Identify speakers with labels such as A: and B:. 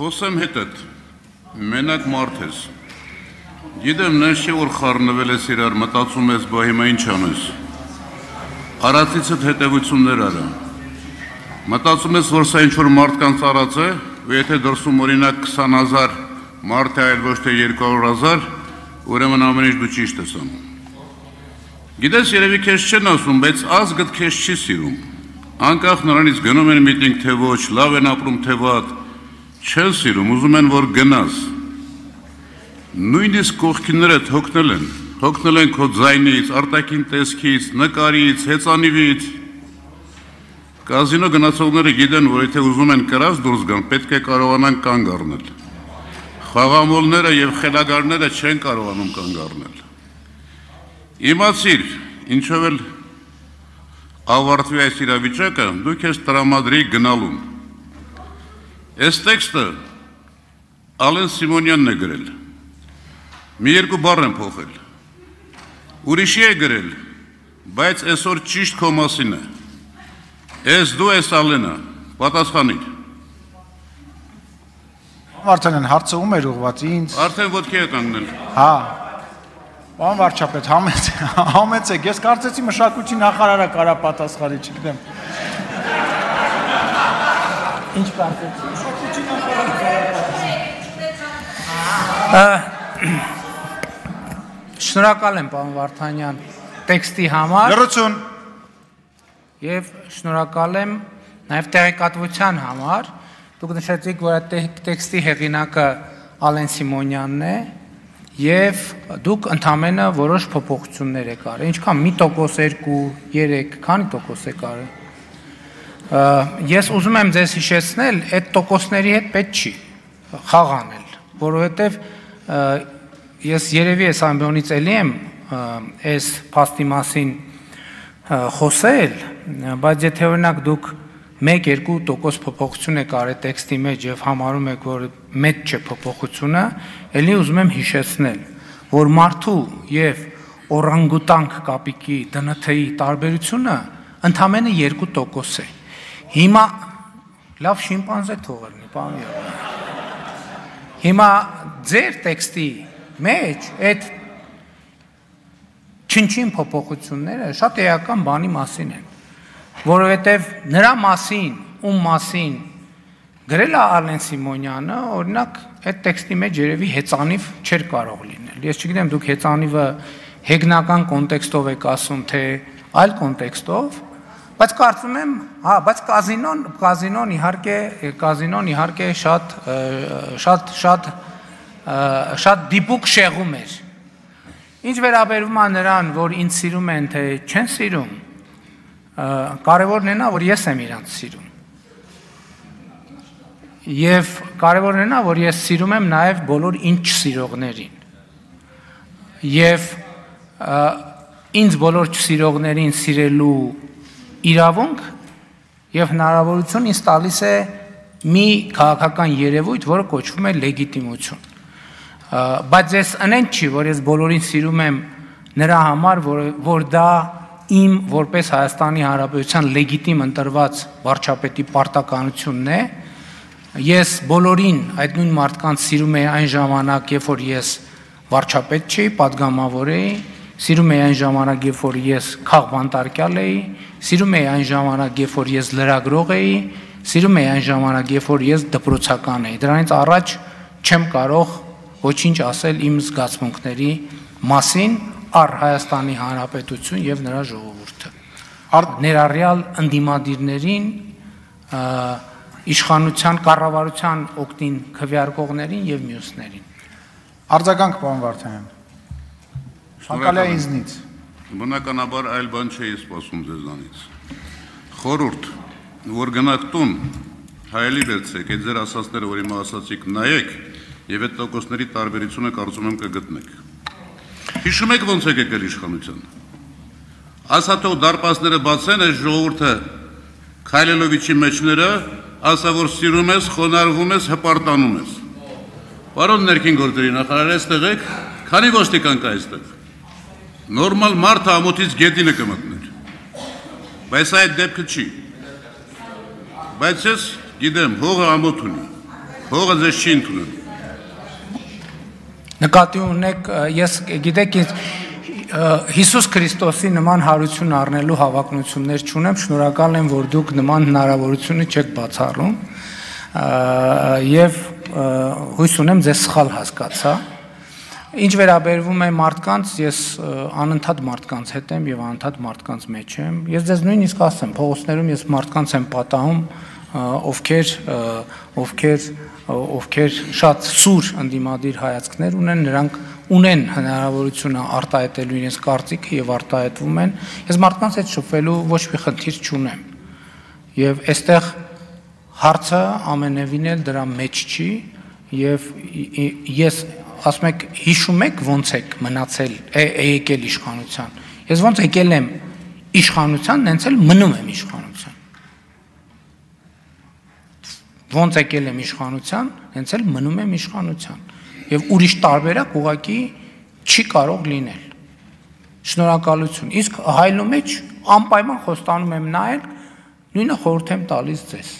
A: Խոսեմ հետդ, մենակ մարդ ես։ Գիտեմ, նենց չէ, որ խառնվել ես իրար, մտածում ես, բա հիմա ինչ անես։ Արածիցդ հետևություններ արա։ Մտածում ես, որ սա ինչ-որ մարդկանց արած է, ու եթե դրսում օրինակ 20 հազար մարդ է այլ ոչ թե 200 հազար, ուրեմն ամեն ինչ դու ճիշտ ես անում։ Գիտես, երևի քեզ չեն ասում, բայց ազգդ քեզ չի սիրում։ Անկախ նրանից գնում են միտինգ թե ոչ, լավ են ապրում թե վատ, չեն սիրում, ուզում են որ գնաս։ Նույնիսկ կողքիններդ հոգնել են, հոգնել են քո ձայնից, արտաքին տեսքից, նկարից, հեծանիվից։ Կազինո գնացողները գիտեն, որ եթե ուզում են կրած դուրս գան, պետք է կարողանան կանգ առնել։ Խաղամոլները եւ խելագարները չեն կարողանում կանգ առնել։ Իմացիր, ինչով էլ ավարտվի այս իրավիճակը, դու քեզ տրամադրի գնալուն։ Այս տեքստը Ալեն Սիմոնյանն է գրել։ Մի երկու բառ եմ փոխել։ Ուրիշի է գրել, բայց այսօր ճիշտ քո մասին է։ Ես դու ես Ալենը, պատասխանիր։
B: Վարդանյան հարցը ում էր ուղված ինձ։
A: Արդեն ոտքի է կանգնել։
B: Հա, Պարոն վարչապետ, համեց համեցեք։ Ես կարծեցի մշակույթի նախարարը կարա պատասխանի, չգիտեմ։ Ինչ կարծեցի։ Մշակույթի նախարարը կարա
C: Շնորհակալ եմ, պարոն Վարդանյան, տեքստի համար
B: Լրություն։
C: եւ շնորհակալ եմ նաեւ տեղեկատվության համար։ Դուք նշեցիք, որ այդ տեքստի հեղինակը Ալեն Սիմոնյանն է, եւ դուք ընդամենը որոշ փոփոխություններ եք արել։ Ինչքան 1%, 2, 3, քանի տոկոս եք արել։ Ես ուզում եմ ձեզ հիշեցնել, այդ տոկոսների հետ պետք չի խաղանել, որովհետեւ ես երևի այս ամբիոնից էլի եմ այս փաստի մասին խոսել, բայց եթե օրինակ դուք 1-2% փոփոխություն եք արել տեքստի մեջ եւ համարում եք, որ մեծ չէ փոփոխությունը, ելի ուզում եմ հիշեցնել, որ մարդու եւ օրանգուտանք կապիկի ԴՆԹ-ի տարբերությունը ընդամենը 2% է։ Հիմա լավ շիմպանզե թողելնի, պարոն Հիմա ձեր տեքստի մեջ այդ չնչին փոփոխությունները շատ էական բանի մասին են որովհետև նրա մասին, ում մասին գրել է Արլեն Սիմոնյանը, օրինակ, այդ տեքստի մեջ երևի հեծանիվ չէր կարող լինել։ Ես չգիտեմ, դուք հեծանիվը հեգնական կոնտեքստով եք ասում, թե այլ կոնտեքստով, բայց կարծում եմ, հա, բայց կազինոն, կազինոն իհարկե, կազինոն իհարկե շատ շատ շատ շատ դիպուկ շեղում էր։ Ինչ վերաբերում է նրան, որ ինձ սիրում են, թե չեն սիրում, կարևորն է նա, որ ես եմ իրանց սիրում։ Եվ կարևորն է նա, որ ես սիրում եմ նաև բոլոր ինչ սիրողներին։ Եվ ինձ բոլոր չսիրողներին սիրելու իրավունք եւ հնարավորություն ինձ տալիս է մի քաղաքական երևույթ, որը կոչվում է լեգիտիմություն։ Բայց ես անեն չի, որ ես բոլորին սիրում եմ նրա համար, որ որ դա իմ որպես Հայաստանի Հանրապետության լեգիտիմ ընտրված վարչապետի պարտականությունն է։ Ես բոլորին այդ նույն մարդկանց սիրում եմ այն ժամանակ, երբ որ ես վարչապետ չէի, падգամավոր էի, սիրում էի այն ժամանակ երբ որ ես քաղբանտարկյալ էի սիրում էի այն ժամանակ երբ որ ես լրագրող էի սիրում էի այն ժամանակ երբ որ ես դպրոցական էի դրանից առաջ չեմ կարող ոչինչ ասել իմ զգացմունքների մասին առ Հայաստանի Հանրապետություն եւ նրա ժողովուրդը։ Ներառյալ ընդդիմադիրներին, իշխանության կառավարության օկտին քվեարկողներին եւ մյուսներին։
B: Արձագանք պարոն Վարդանյան։ Շանկալիա ինձնից։
A: Բնականաբար այլ բան չէի սպասում ձեզանից։ Խորուրդ, որ գնաք տուն, հայելի վերցեք, այդ ձեր ասածները, որ հիմա ասացիք, նայեք եւ այդ տոկոսների տարբերությունը կարծում եմ կգտնեք։ Հիշում եք ոնց եք եկել իշխանության։ Ասա թող դարպասները բացեն այս ժողովուրդը Քայլելովիչի մեջները, ասա որ սիրում ես, խոնարհվում ես, հպարտանում ես։ Պարոն ներքին գործերի նախարար, այստեղ եք, քանի ոստիկան կա այստեղ։ Նորմալ մարդը ամոթից գետինը կմտներ։ Բայց այդ դեպքը չի։ Բայց ես գիտեմ, հողը ամոթ ունի։ Փողը ձեզ չի ընդունել։
C: Նկատի ունեք, ես գիտեք Հիսուս Քրիստոսի նման հարություն առնելու հավակնություններ չունեմ, շնորհակալ եմ, որ դուք նման հնարավորությունը չեք բացառում։ Եվ հույս ունեմ ձեզ սխալ հասկացա։ Ինչ վերաբերվում է մարդկանց, ես անընդհատ մարդկանց հետ եմ եւ անընդհատ մարդկանց մեջ եմ։ Ես ձեզ նույնիսկ ասեմ, փողոցներում ես մարդկանց եմ պատահում, ովքեր ովքեր ովքեր շատ սուր ընդդիմադիր հայացքներ ունեն, նրանք ունեն հնարավորությունը արտահայտելու իրենց կարծիքը եւ արտահայտվում են։ Ես մարդկանց հետ շփվելու ոչ մի խնդիր չունեմ։ Եւ այստեղ հարցը ամենևին էլ դրա մեջ չի եւ ես ասում եք հիշում եք ոնց եք մնացել եկել իշխանության ես ոնց եկել եմ իշխանության նենց էլ մնում եմ իշխանության ոնց եկել եմ իշխանության նենց էլ մնում եմ իշխանության եւ ուրիշ տարբերակ ուղակի չի կարող լինել շնորհակալություն իսկ հայլու մեջ անպայման խոստանում եմ նայել նույնը խորհուրդ եմ տալիս ձեզ